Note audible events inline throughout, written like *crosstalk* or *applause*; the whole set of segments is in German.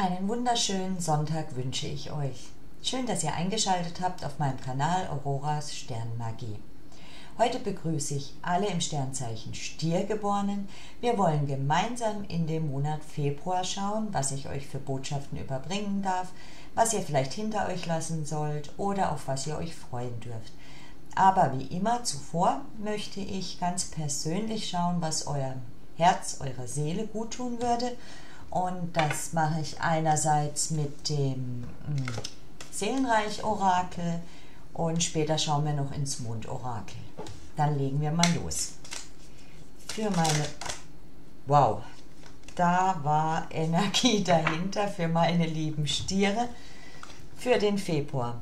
Einen wunderschönen Sonntag wünsche ich euch. Schön, dass ihr eingeschaltet habt auf meinem Kanal Auroras Sternmagie. Heute begrüße ich alle im Sternzeichen Stier geborenen. Wir wollen gemeinsam in dem Monat Februar schauen, was ich euch für Botschaften überbringen darf, was ihr vielleicht hinter euch lassen sollt oder auf was ihr euch freuen dürft. Aber wie immer zuvor möchte ich ganz persönlich schauen, was eurem Herz, eurer Seele gut tun würde und das mache ich einerseits mit dem hm, Seelenreich-Orakel und später schauen wir noch ins Mondorakel. Dann legen wir mal los. Für meine... Wow, da war Energie *laughs* dahinter für meine lieben Stiere für den Februar.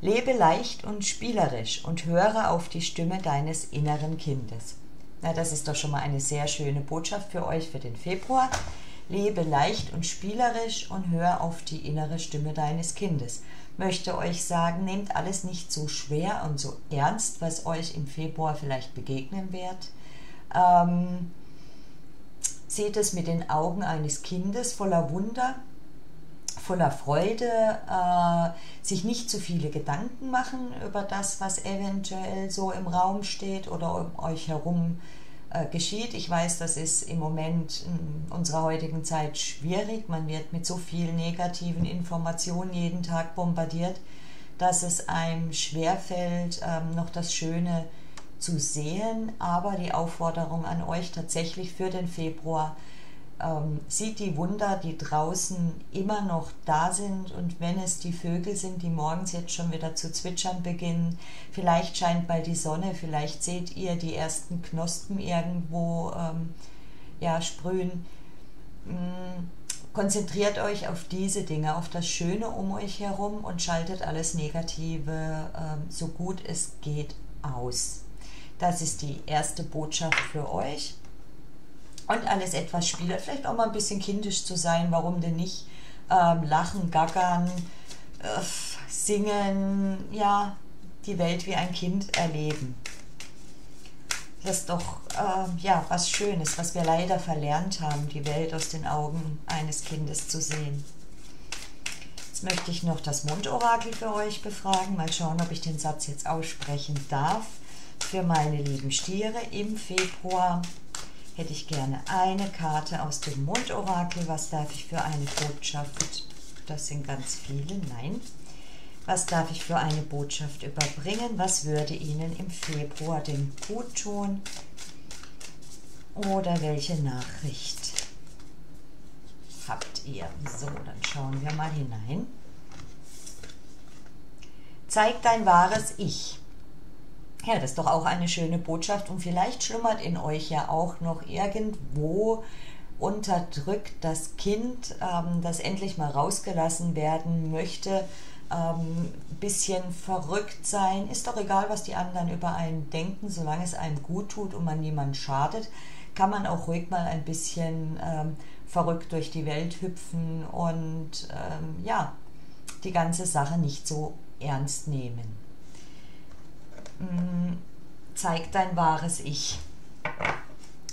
Lebe leicht und spielerisch und höre auf die Stimme deines inneren Kindes. Na, das ist doch schon mal eine sehr schöne Botschaft für euch für den Februar. Lebe leicht und spielerisch und hör auf die innere Stimme deines Kindes. Möchte euch sagen, nehmt alles nicht so schwer und so ernst, was euch im Februar vielleicht begegnen wird. Ähm, seht es mit den Augen eines Kindes voller Wunder, voller Freude, äh, sich nicht zu viele Gedanken machen über das, was eventuell so im Raum steht oder um euch herum äh, geschieht. Ich weiß, das ist im Moment in unserer heutigen Zeit schwierig. Man wird mit so vielen negativen Informationen jeden Tag bombardiert, dass es einem schwerfällt, ähm, noch das Schöne zu sehen. Aber die Aufforderung an euch tatsächlich für den Februar, ähm, sieht die Wunder, die draußen immer noch da sind und wenn es die Vögel sind, die morgens jetzt schon wieder zu zwitschern beginnen, vielleicht scheint bald die Sonne, vielleicht seht ihr die ersten Knospen irgendwo ähm, ja, sprühen. Mm, konzentriert euch auf diese Dinge, auf das Schöne um euch herum und schaltet alles Negative ähm, so gut es geht aus. Das ist die erste Botschaft für euch und alles etwas spielert. Vielleicht auch mal ein bisschen kindisch zu sein, warum denn nicht? Ähm, lachen, gackern, äh, singen, ja, die Welt wie ein Kind erleben. Das ist doch äh, ja, was Schönes, was wir leider verlernt haben, die Welt aus den Augen eines Kindes zu sehen. Jetzt möchte ich noch das Mundorakel für euch befragen. Mal schauen, ob ich den Satz jetzt aussprechen darf. Für meine lieben Stiere im Februar hätte ich gerne eine Karte aus dem Mondorakel. Was darf ich für eine Botschaft? Das sind ganz viele. Nein. Was darf ich für eine Botschaft überbringen? Was würde Ihnen im Februar denn gut tun? Oder welche Nachricht habt ihr? So, dann schauen wir mal hinein. Zeig dein wahres Ich. Ja, das ist doch auch eine schöne Botschaft und vielleicht schlummert in euch ja auch noch irgendwo unterdrückt das Kind, ähm, das endlich mal rausgelassen werden möchte, ähm, bisschen verrückt sein. Ist doch egal, was die anderen über einen denken, solange es einem gut tut und man niemand schadet, kann man auch ruhig mal ein bisschen ähm, verrückt durch die Welt hüpfen und ähm, ja, die ganze Sache nicht so ernst nehmen. Mm, zeigt dein wahres Ich.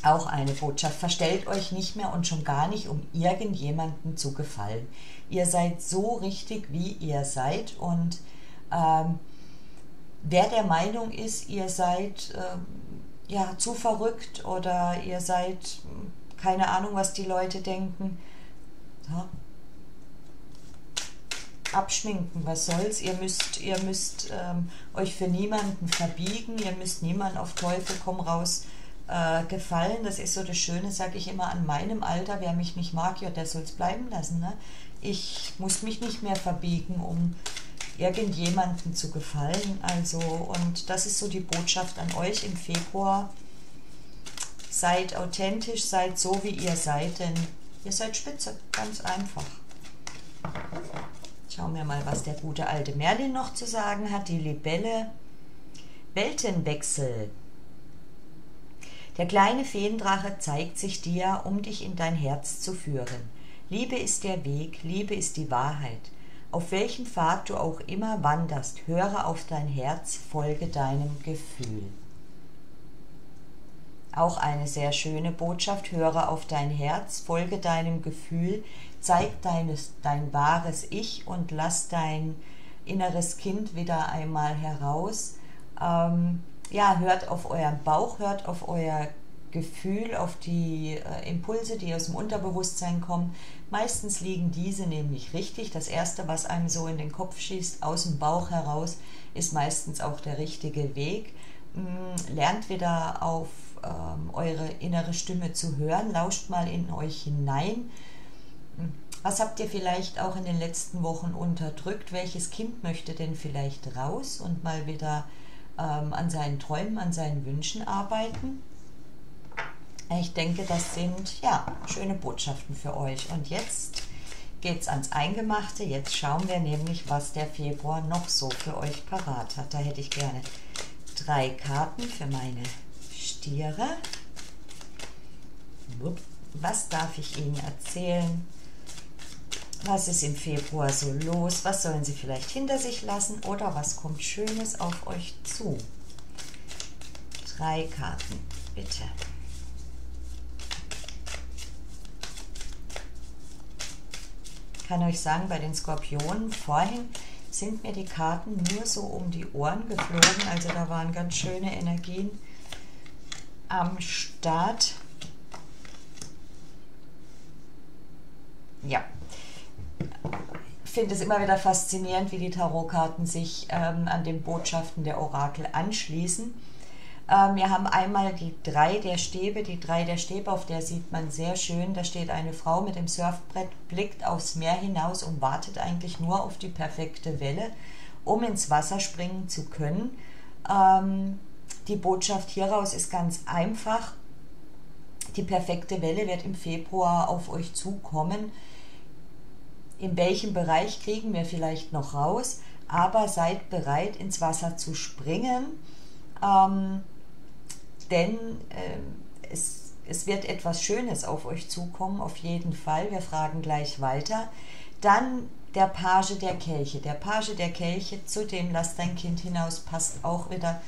Auch eine Botschaft. Verstellt euch nicht mehr und schon gar nicht, um irgendjemandem zu gefallen. Ihr seid so richtig, wie ihr seid und ähm, wer der Meinung ist, ihr seid ähm, ja zu verrückt oder ihr seid keine Ahnung, was die Leute denken, ja, abschminken, was soll's, ihr müsst, ihr müsst ähm, euch für niemanden verbiegen, ihr müsst niemanden auf Teufel komm raus äh, gefallen, das ist so das Schöne, sage ich immer, an meinem Alter, wer mich nicht mag, ja, der soll es bleiben lassen, ne? ich muss mich nicht mehr verbiegen, um irgendjemanden zu gefallen, also, und das ist so die Botschaft an euch im Februar, seid authentisch, seid so, wie ihr seid, denn ihr seid spitze, ganz einfach. Schauen wir mal, was der gute alte Merlin noch zu sagen hat. Die Libelle. Weltenwechsel. Der kleine Feendrache zeigt sich dir, um dich in dein Herz zu führen. Liebe ist der Weg, Liebe ist die Wahrheit. Auf welchem Pfad du auch immer wanderst, höre auf dein Herz, folge deinem Gefühl. Auch eine sehr schöne Botschaft. Höre auf dein Herz, folge deinem Gefühl, zeig deines, dein wahres Ich und lass dein inneres Kind wieder einmal heraus. Ähm, ja, hört auf euren Bauch, hört auf euer Gefühl, auf die äh, Impulse, die aus dem Unterbewusstsein kommen. Meistens liegen diese nämlich richtig. Das Erste, was einem so in den Kopf schießt, aus dem Bauch heraus, ist meistens auch der richtige Weg. Mm, lernt wieder auf ähm, eure innere Stimme zu hören, lauscht mal in euch hinein. Was habt ihr vielleicht auch in den letzten Wochen unterdrückt? Welches Kind möchte denn vielleicht raus und mal wieder ähm, an seinen Träumen, an seinen Wünschen arbeiten? Ich denke, das sind ja schöne Botschaften für euch. Und jetzt geht es ans Eingemachte. Jetzt schauen wir nämlich, was der Februar noch so für euch parat hat. Da hätte ich gerne drei Karten für meine Stiere. Was darf ich Ihnen erzählen? Was ist im Februar so los? Was sollen Sie vielleicht hinter sich lassen? Oder was kommt Schönes auf euch zu? Drei Karten, bitte. kann euch sagen, bei den Skorpionen vorhin sind mir die Karten nur so um die Ohren geflogen. Also da waren ganz schöne Energien am Start. Ja, ich finde es immer wieder faszinierend, wie die Tarotkarten sich ähm, an den Botschaften der Orakel anschließen. Ähm, wir haben einmal die drei der Stäbe. Die drei der Stäbe, auf der sieht man sehr schön, da steht eine Frau mit dem Surfbrett, blickt aufs Meer hinaus und wartet eigentlich nur auf die perfekte Welle, um ins Wasser springen zu können. Ähm, die Botschaft hieraus ist ganz einfach. Die perfekte Welle wird im Februar auf euch zukommen. In welchem Bereich kriegen wir vielleicht noch raus, aber seid bereit, ins Wasser zu springen. Ähm, denn äh, es, es wird etwas Schönes auf euch zukommen, auf jeden Fall. Wir fragen gleich weiter. Dann der Page der Kelche. Der Page der Kelche, zu dem lass dein Kind hinaus, passt auch wieder.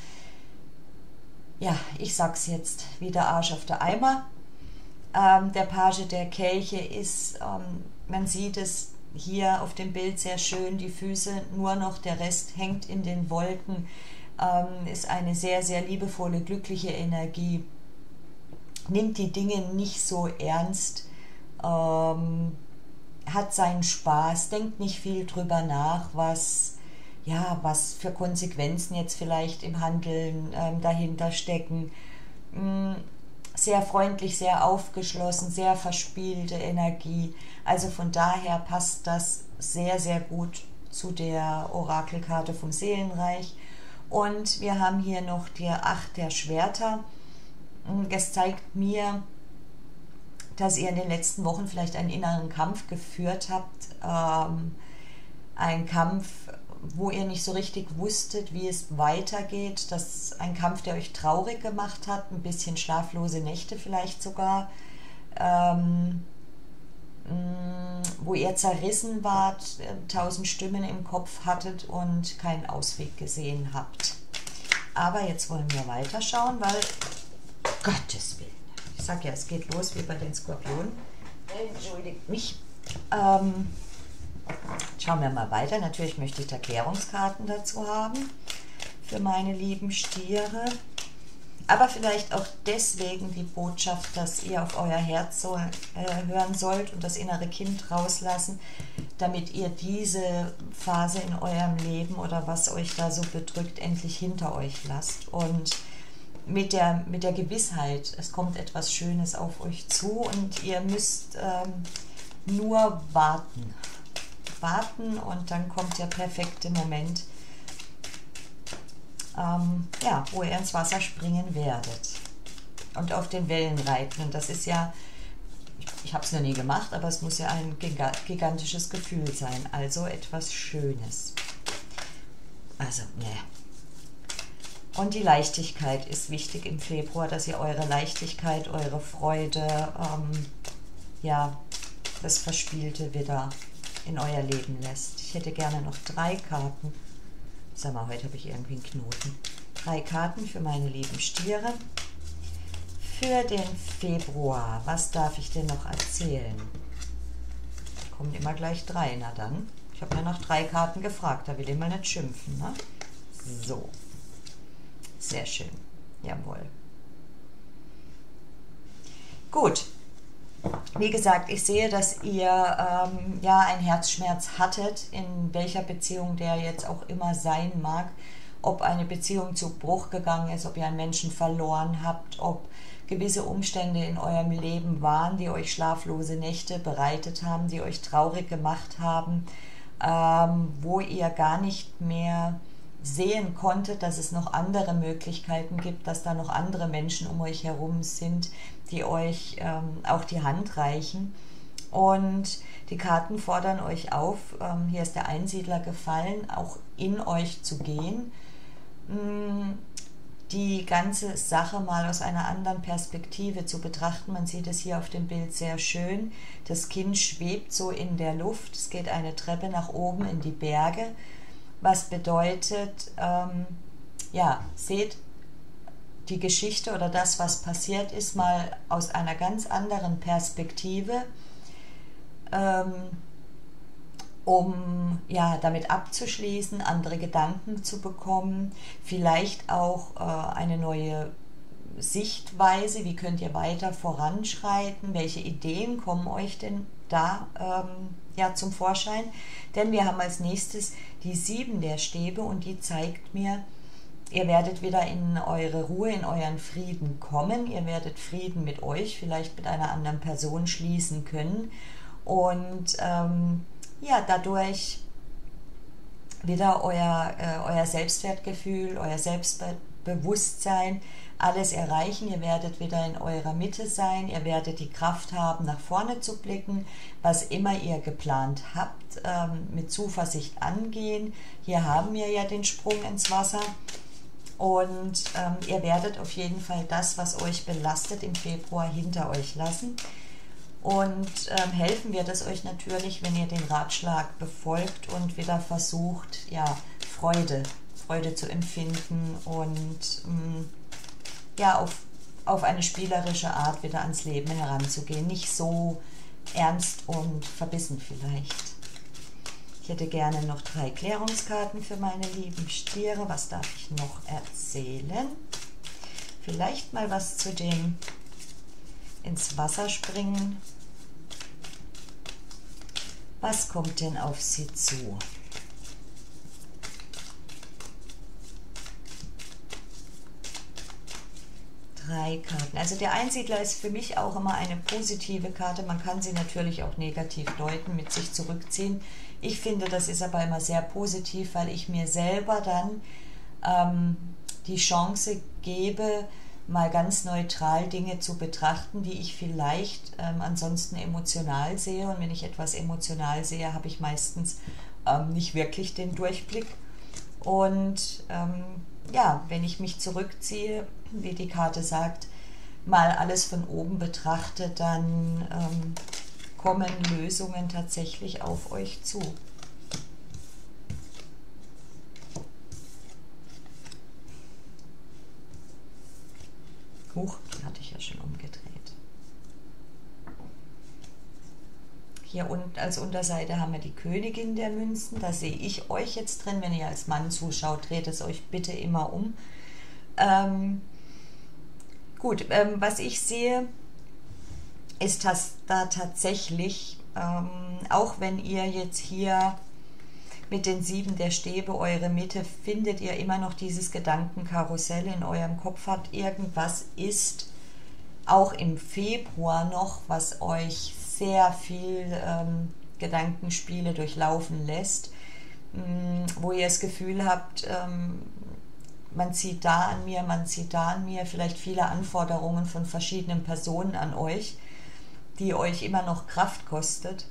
Ja, ich sag's jetzt, wieder Arsch auf der Eimer. Ähm, der Page der Kelche ist, ähm, man sieht es hier auf dem Bild sehr schön, die Füße nur noch, der Rest hängt in den Wolken ähm, ist eine sehr, sehr liebevolle, glückliche Energie, nimmt die Dinge nicht so ernst, ähm, hat seinen Spaß, denkt nicht viel drüber nach, was, ja, was für Konsequenzen jetzt vielleicht im Handeln ähm, dahinter stecken. Mm, sehr freundlich, sehr aufgeschlossen, sehr verspielte Energie. Also von daher passt das sehr, sehr gut zu der Orakelkarte vom Seelenreich. Und wir haben hier noch die Acht der Schwerter. Es zeigt mir, dass ihr in den letzten Wochen vielleicht einen inneren Kampf geführt habt. Ähm, ein Kampf, wo ihr nicht so richtig wusstet, wie es weitergeht. Das ein Kampf, der euch traurig gemacht hat, ein bisschen schlaflose Nächte vielleicht sogar. Ähm, Mm, wo ihr zerrissen wart, tausend Stimmen im Kopf hattet und keinen Ausweg gesehen habt. Aber jetzt wollen wir weiterschauen, weil, Gottes Willen, ich sag ja, es geht los wie bei den Skorpionen. Entschuldigt mich. Ähm, schauen wir mal weiter. Natürlich möchte ich Erklärungskarten dazu haben für meine lieben Stiere aber vielleicht auch deswegen die Botschaft, dass ihr auf euer Herz so, äh, hören sollt und das innere Kind rauslassen, damit ihr diese Phase in eurem Leben oder was euch da so bedrückt, endlich hinter euch lasst. Und mit der, mit der Gewissheit, es kommt etwas Schönes auf euch zu und ihr müsst ähm, nur warten. Warten und dann kommt der perfekte Moment, ähm, ja, wo ihr ins Wasser springen werdet und auf den Wellen reiten. Und das ist ja, ich, ich habe es noch nie gemacht, aber es muss ja ein gigantisches Gefühl sein, also etwas Schönes. Also, ne. Und die Leichtigkeit ist wichtig im Februar, dass ihr eure Leichtigkeit, eure Freude, ähm, ja, das Verspielte wieder in euer Leben lässt. Ich hätte gerne noch drei Karten Sag mal, heute habe ich irgendwie einen Knoten. Drei Karten für meine lieben Stiere für den Februar. Was darf ich denn noch erzählen? Kommen immer gleich drei, na dann. Ich habe ja nach drei Karten gefragt, da will ich mal nicht schimpfen. Ne? So, sehr schön, jawohl. Gut, wie gesagt, ich sehe, dass ihr ähm, ja einen Herzschmerz hattet, in welcher Beziehung der jetzt auch immer sein mag. Ob eine Beziehung zu Bruch gegangen ist, ob ihr einen Menschen verloren habt, ob gewisse Umstände in eurem Leben waren, die euch schlaflose Nächte bereitet haben, die euch traurig gemacht haben, ähm, wo ihr gar nicht mehr sehen konntet, dass es noch andere Möglichkeiten gibt, dass da noch andere Menschen um euch herum sind, die euch ähm, auch die Hand reichen. Und die Karten fordern euch auf, ähm, hier ist der Einsiedler gefallen, auch in euch zu gehen, mm, die ganze Sache mal aus einer anderen Perspektive zu betrachten. Man sieht es hier auf dem Bild sehr schön. Das Kind schwebt so in der Luft, es geht eine Treppe nach oben in die Berge, was bedeutet, ähm, ja, seht die Geschichte oder das, was passiert ist, mal aus einer ganz anderen Perspektive, ähm, um ja damit abzuschließen, andere Gedanken zu bekommen, vielleicht auch äh, eine neue Sichtweise, wie könnt ihr weiter voranschreiten, welche Ideen kommen euch denn da ähm, ja, zum Vorschein? Denn wir haben als nächstes die sieben der Stäbe und die zeigt mir, Ihr werdet wieder in eure Ruhe, in euren Frieden kommen. Ihr werdet Frieden mit euch, vielleicht mit einer anderen Person schließen können. Und ähm, ja, dadurch wieder euer, äh, euer Selbstwertgefühl, euer Selbstbewusstsein, alles erreichen. Ihr werdet wieder in eurer Mitte sein. Ihr werdet die Kraft haben, nach vorne zu blicken, was immer ihr geplant habt, ähm, mit Zuversicht angehen. Hier haben wir ja den Sprung ins Wasser. Und ähm, ihr werdet auf jeden Fall das, was euch belastet, im Februar hinter euch lassen. Und ähm, helfen wird es euch natürlich, wenn ihr den Ratschlag befolgt und wieder versucht, ja, Freude, Freude zu empfinden und ähm, ja, auf, auf eine spielerische Art wieder ans Leben heranzugehen. Nicht so ernst und verbissen vielleicht. Hätte gerne noch drei Klärungskarten für meine lieben Stiere. Was darf ich noch erzählen? Vielleicht mal was zu dem ins Wasser springen. Was kommt denn auf Sie zu? drei Karten. Also der Einsiedler ist für mich auch immer eine positive Karte. Man kann sie natürlich auch negativ deuten, mit sich zurückziehen. Ich finde, das ist aber immer sehr positiv, weil ich mir selber dann ähm, die Chance gebe, mal ganz neutral Dinge zu betrachten, die ich vielleicht ähm, ansonsten emotional sehe. Und wenn ich etwas emotional sehe, habe ich meistens ähm, nicht wirklich den Durchblick. Und ähm, ja, wenn ich mich zurückziehe, wie die Karte sagt, mal alles von oben betrachte, dann ähm, kommen Lösungen tatsächlich auf euch zu. Huch, die hatte ich ja schon umgedreht. Hier unten als Unterseite haben wir die Königin der Münzen. Da sehe ich euch jetzt drin. Wenn ihr als Mann zuschaut, dreht es euch bitte immer um. Ähm, gut, ähm, was ich sehe, ist, dass da tatsächlich, ähm, auch wenn ihr jetzt hier mit den sieben der Stäbe eure Mitte findet ihr immer noch dieses Gedankenkarussell in eurem Kopf habt. Irgendwas ist auch im Februar noch, was euch sehr viel ähm, Gedankenspiele durchlaufen lässt, mh, mm, wo ihr das Gefühl habt, ähm, man zieht da an mir, man zieht da an mir, vielleicht viele Anforderungen von verschiedenen Personen an euch, die euch immer noch Kraft kostet.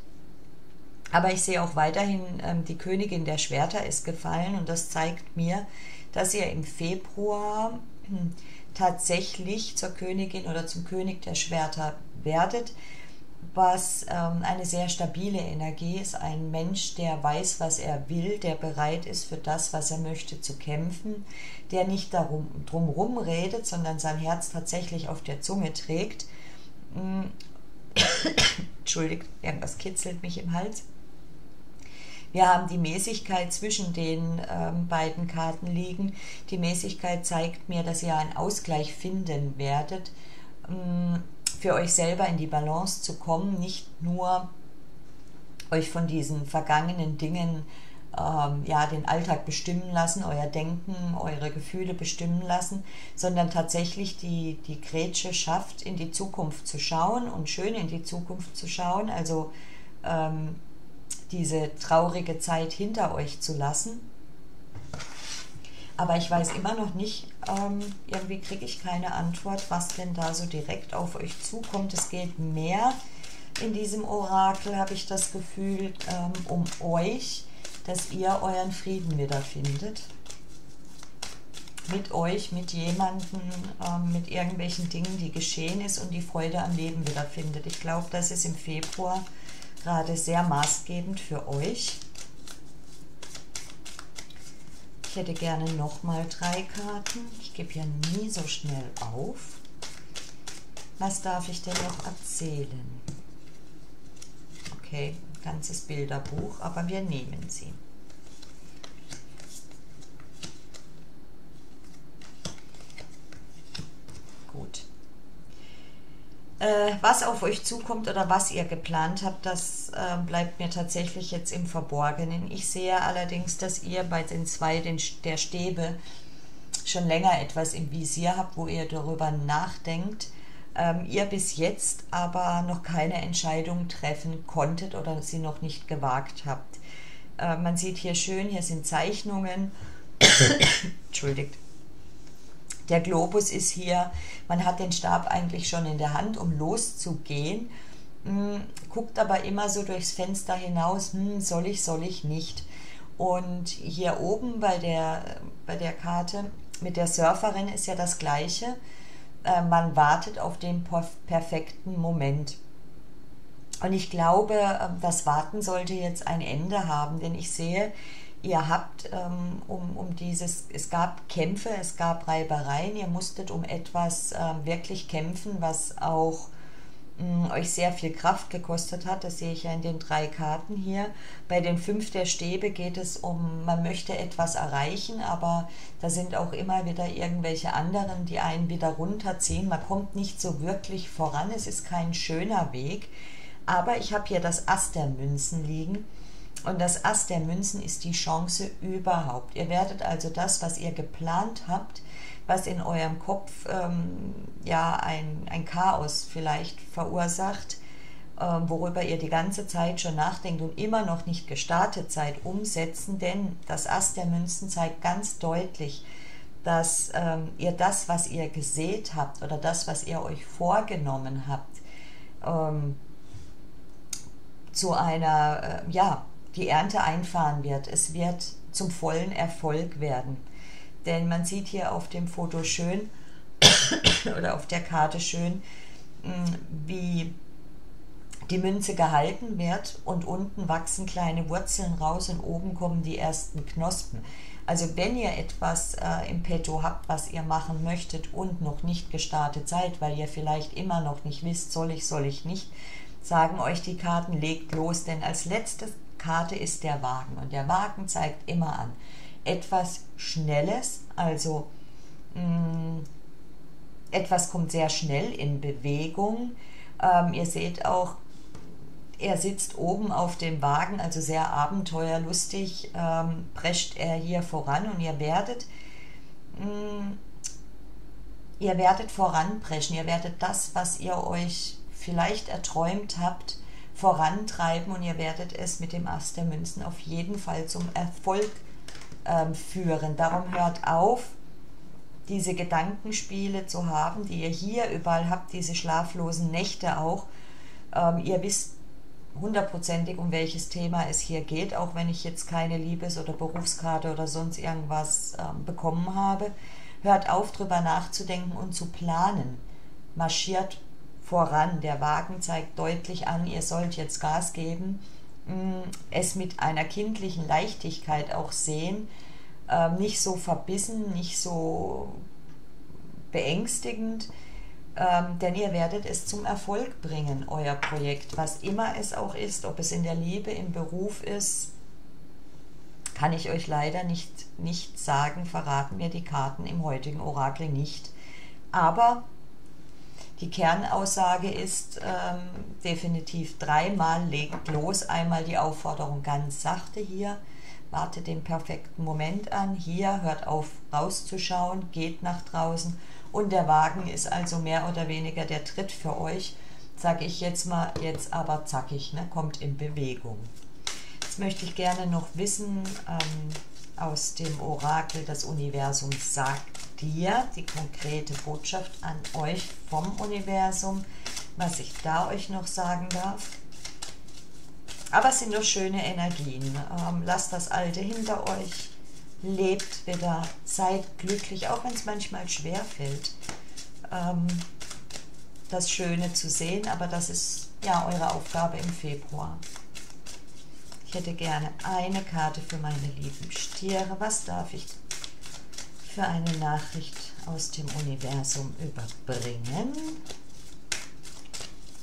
Aber ich sehe auch weiterhin, ähm, die Königin der Schwerter ist gefallen und das zeigt mir, dass ihr im Februar hm, tatsächlich zur Königin oder zum König der Schwerter werdet was ähm, eine sehr stabile Energie ist, ein Mensch, der weiß, was er will, der bereit ist für das, was er möchte, zu kämpfen, der nicht darum drumherum redet, sondern sein Herz tatsächlich auf der Zunge trägt. Entschuldigt, irgendwas kitzelt mich im Hals. Wir haben die Mäßigkeit zwischen den ähm, beiden Karten liegen. Die Mäßigkeit zeigt mir, dass ihr einen Ausgleich finden werdet. Ähm, für euch selber in die Balance zu kommen, nicht nur euch von diesen vergangenen Dingen ähm, ja, den Alltag bestimmen lassen, euer Denken, eure Gefühle bestimmen lassen, sondern tatsächlich die, die Grätsche schafft, in die Zukunft zu schauen und schön in die Zukunft zu schauen, also ähm, diese traurige Zeit hinter euch zu lassen. Aber ich weiß immer noch nicht, ähm, irgendwie kriege ich keine Antwort, was denn da so direkt auf euch zukommt. Es geht mehr in diesem Orakel, habe ich das Gefühl, ähm, um euch, dass ihr euren Frieden wiederfindet. Mit euch, mit jemandem, ähm, mit irgendwelchen Dingen, die geschehen ist und die Freude am Leben wiederfindet. Ich glaube, das ist im Februar gerade sehr maßgebend für euch. Ich hätte gerne nochmal drei Karten. Ich gebe ja nie so schnell auf. Was darf ich denn noch erzählen? Okay, ganzes Bilderbuch, aber wir nehmen sie. Äh, was auf euch zukommt oder was ihr geplant habt, das äh, bleibt mir tatsächlich jetzt im Verborgenen. Ich sehe allerdings, dass ihr bei den zwei den, der Stäbe schon länger etwas im Visier habt, wo ihr darüber nachdenkt. Ähm, ihr bis jetzt aber noch keine Entscheidung treffen konntet oder sie noch nicht gewagt habt. Äh, man sieht hier schön, hier sind Zeichnungen. *coughs* Entschuldigt der Globus ist hier, man hat den Stab eigentlich schon in der Hand, um loszugehen, hm, guckt aber immer so durchs Fenster hinaus, hm, soll ich, soll ich nicht. Und hier oben bei der, bei der Karte mit der Surferin ist ja das gleiche. Äh, man wartet auf den perfekten Moment. Und ich glaube, ähm, das Warten sollte jetzt ein Ende haben, denn ich sehe, ihr habt ähm, um, um dieses, es gab Kämpfe, es gab Reibereien, ihr musstet um etwas ähm, wirklich kämpfen, was auch euch sehr viel Kraft gekostet hat. Das sehe ich ja in den drei Karten hier. Bei den fünf der Stäbe geht es um, man möchte etwas erreichen, aber da sind auch immer wieder irgendwelche anderen, die einen wieder runterziehen. Man kommt nicht so wirklich voran, es ist kein schöner Weg. Aber ich habe hier das Ass der Münzen liegen und das Ass der Münzen ist die Chance überhaupt. Ihr werdet also das, was ihr geplant habt, was in eurem Kopf ähm, ja ein, ein Chaos vielleicht verursacht, äh, worüber ihr die ganze Zeit schon nachdenkt und immer noch nicht gestartet seid, umsetzen. Denn das Ass der Münzen zeigt ganz deutlich, dass ähm, ihr das, was ihr gesät habt oder das, was ihr euch vorgenommen habt, ähm, zu einer, äh, ja, die Ernte einfahren wird. Es wird zum vollen Erfolg werden. Denn man sieht hier auf dem Foto schön *coughs* oder auf der Karte schön, mm, wie die Münze gehalten wird und unten wachsen kleine Wurzeln raus und oben kommen die ersten Knospen. Also wenn ihr etwas äh, im Petto habt, was ihr machen möchtet und noch nicht gestartet seid, weil ihr vielleicht immer noch nicht wisst, soll ich, soll ich nicht, sagen euch die Karten, legt los, denn als letztes Karte ist der Wagen und der Wagen zeigt immer an etwas Schnelles, also mh, mm, etwas kommt sehr schnell in Bewegung. Ähm, ihr seht auch, er sitzt oben auf dem Wagen, also sehr abenteuerlustig, ähm, prescht er hier voran und ihr werdet, mh, mm, ihr werdet voranpreschen, ihr werdet das, was ihr euch vielleicht erträumt habt, vorantreiben und ihr werdet es mit dem Ast der Münzen auf jeden Fall zum Erfolg ähm, führen. Darum hört auf, diese Gedankenspiele zu haben, die ihr hier überall habt, diese schlaflosen Nächte auch. Ähm, ihr wisst hundertprozentig, um welches Thema es hier geht, auch wenn ich jetzt keine Liebes- oder Berufskarte oder sonst irgendwas ähm, bekommen habe. Hört auf, darüber nachzudenken und zu planen. Marschiert voran. Der Wagen zeigt deutlich an, ihr sollt jetzt Gas geben, es mit einer kindlichen Leichtigkeit auch sehen, ähm, nicht so verbissen, nicht so beängstigend, ähm, denn ihr werdet es zum Erfolg bringen, euer Projekt, was immer es auch ist, ob es in der Liebe, im Beruf ist, kann ich euch leider nicht, nicht sagen, verraten mir die Karten im heutigen Orakel nicht. Aber die Kernaussage ist ähm, definitiv dreimal legt los. Einmal die Aufforderung ganz sachte hier, wartet den perfekten Moment an. Hier hört auf rauszuschauen, geht nach draußen und der Wagen ist also mehr oder weniger der Tritt für euch, sage ich jetzt mal, jetzt aber zackig, ne, kommt in Bewegung. Jetzt möchte ich gerne noch wissen ähm, aus dem Orakel, das Universum sagt dir die konkrete Botschaft an euch vom Universum, was ich da euch noch sagen darf. Aber es sind nur schöne Energien. Ähm, lasst das Alte hinter euch lebt wieder, seid glücklich, auch wenn es manchmal schwer fällt, ähm, das Schöne zu sehen, aber das ist ja eure Aufgabe im Februar. Ich hätte gerne eine Karte für meine lieben Stiere. Was darf ich für eine Nachricht aus dem Universum überbringen?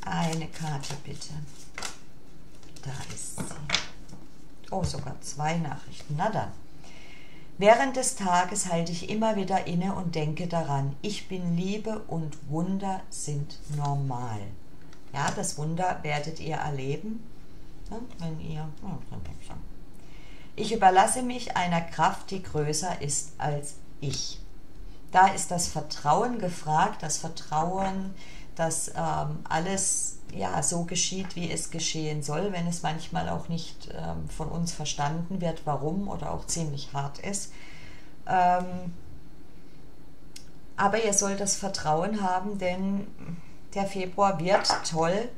Eine Karte bitte. Da ist sie. Oh, sogar zwei Nachrichten. Na dann. Während des Tages halte ich immer wieder inne und denke daran, ich bin Liebe und Wunder sind normal. Ja, das Wunder werdet ihr erleben, wenn ihr... Ich überlasse mich einer Kraft, die größer ist als ich. Da ist das Vertrauen gefragt, das Vertrauen, dass ähm, alles ja, so geschieht, wie es geschehen soll, wenn es manchmal auch nicht ähm, von uns verstanden wird, warum oder auch ziemlich hart ist. Ähm, aber ihr sollt das Vertrauen haben, denn der Februar wird toll.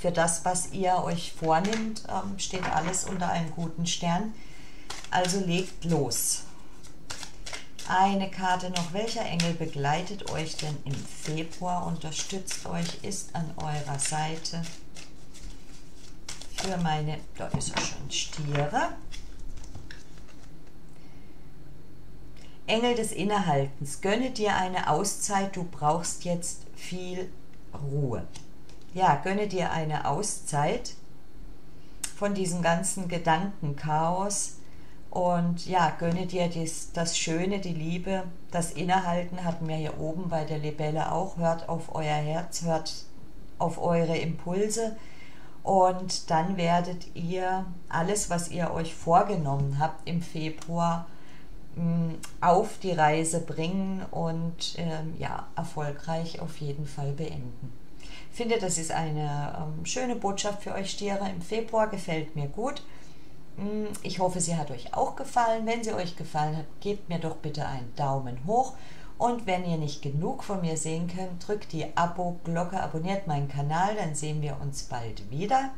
Für das, was ihr euch vornimmt, ähm, steht alles unter einem guten Stern. Also legt los. Eine Karte noch. Welcher Engel begleitet euch denn im Februar, unterstützt euch, ist an eurer Seite? Für meine, da ist er schon, Stiere. Engel des Innehaltens, gönne dir eine Auszeit, du brauchst jetzt viel Ruhe. Ja, gönne dir eine Auszeit von diesem ganzen Gedankenchaos, und ja, gönne dir dies, das Schöne, die Liebe, das Innehalten hatten wir hier oben bei der Libelle auch. Hört auf euer Herz, hört auf eure Impulse und dann werdet ihr alles, was ihr euch vorgenommen habt im Februar, mm, auf die Reise bringen und ähm, ja, erfolgreich auf jeden Fall beenden. Ich finde, das ist eine ähm, schöne Botschaft für euch Stiere. Im Februar gefällt mir gut. Mm, ich hoffe, sie hat euch auch gefallen. Wenn sie euch gefallen hat, gebt mir doch bitte einen Daumen hoch. Und wenn ihr nicht genug von mir sehen könnt, drückt die Abo-Glocke, abonniert meinen Kanal, dann sehen wir uns bald wieder.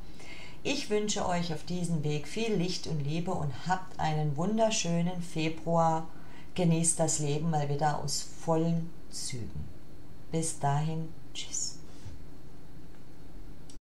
Ich wünsche euch auf diesem Weg viel Licht und Liebe und habt einen wunderschönen Februar. Genießt das Leben mal wieder aus vollen Zügen. Bis dahin, tschüss.